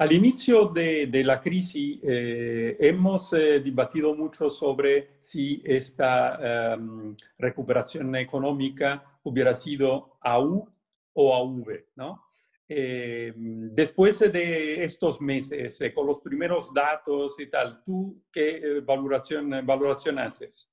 Al inicio de, la crisis eh, hemos eh, debatido mucho sobre si esta em, recuperación económica hubiera sido a U o a V, ¿no? Em, después de estos meses, eh, con los primeros datos y tal, ¿tú qué valoración, valoración haces?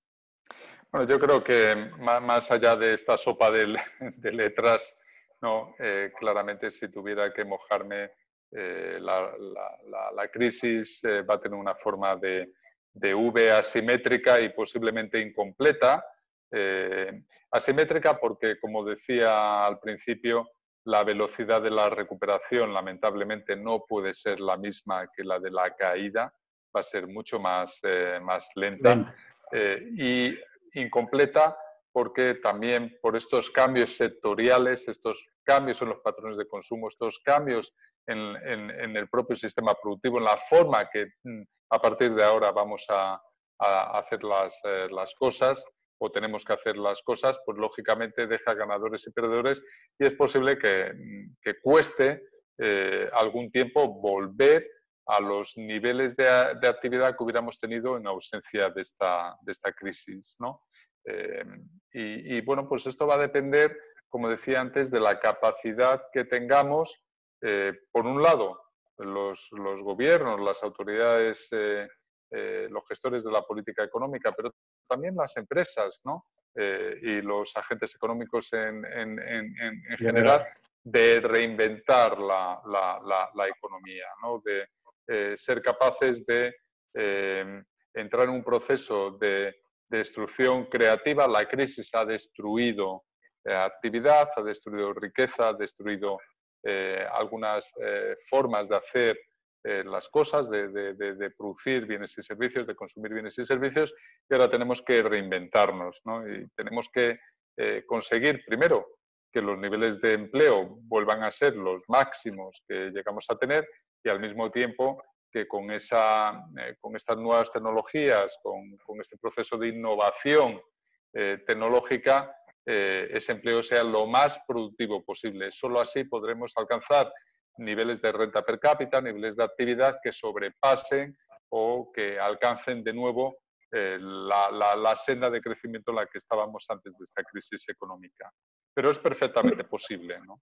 Bueno, yo creo que más, allá de esta sopa de, de letras, no, claramente si tuviera que mojarme eh, la, crisis eh, va a tener una forma de, V asimétrica y posiblemente incompleta. Eh, asimétrica porque, como decía al principio, la velocidad de la recuperación lamentablemente no puede ser la misma que la de la caída, va a ser mucho más, más lenta. y incompleta porque también por estos cambios sectoriales, estos cambios en los patrones de consumo, estos cambios en, el propio sistema productivo, en la forma que mm, a partir de ahora vamos a, hacer eh, las, cosas o tenemos que hacer las cosas, pues lógicamente deja ganadores y perdedores y es posible que, mm, cueste eh, algún tiempo volver a los niveles de, actividad que hubiéramos tenido en ausencia de esta, de esta crisis. ¿no? Eh, y, y, bueno, pues esto va a depender, como decía antes, de la capacidad que tengamos eh, por un lado, los, gobiernos, las autoridades, eh, los gestores de la política económica, pero también las empresas y los agentes económicos en, general, de reinventar la, economía, de ser capaces de entrar en un proceso de destrucción creativa. La crisis ha destruido actividad, ha destruido riqueza, ha destruido eh, algunas eh, formas de hacer eh, las cosas, de, producir bienes y servicios, de consumir bienes y servicios, y ahora tenemos que reinventarnos, ¿no? Y tenemos que conseguir, primero, que los niveles de empleo vuelvan a ser los máximos que llegamos a tener y al mismo tiempo que con, esa, con estas nuevas tecnologías, con, este proceso de innovación tecnológica, eh, ese empleo sea lo más productivo posible. Solo así podremos alcanzar niveles de renta per cápita, niveles de actividad que sobrepasen o que alcancen de nuevo eh, la, senda de crecimiento en la que estábamos antes de esta crisis económica. Pero es perfectamente posible. ¿no?